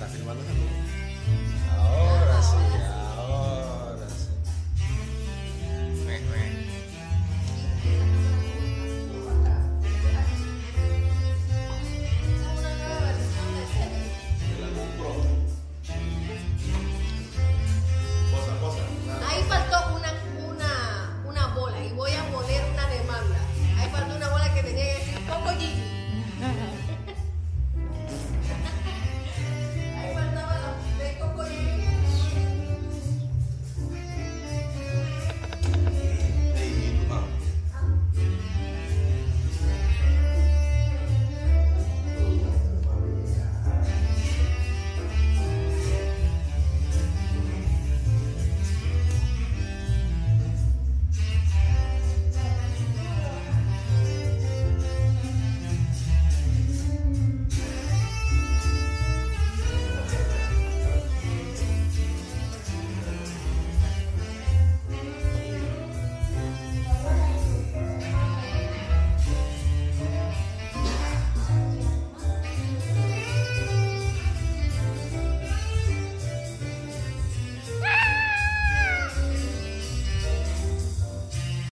está filmando.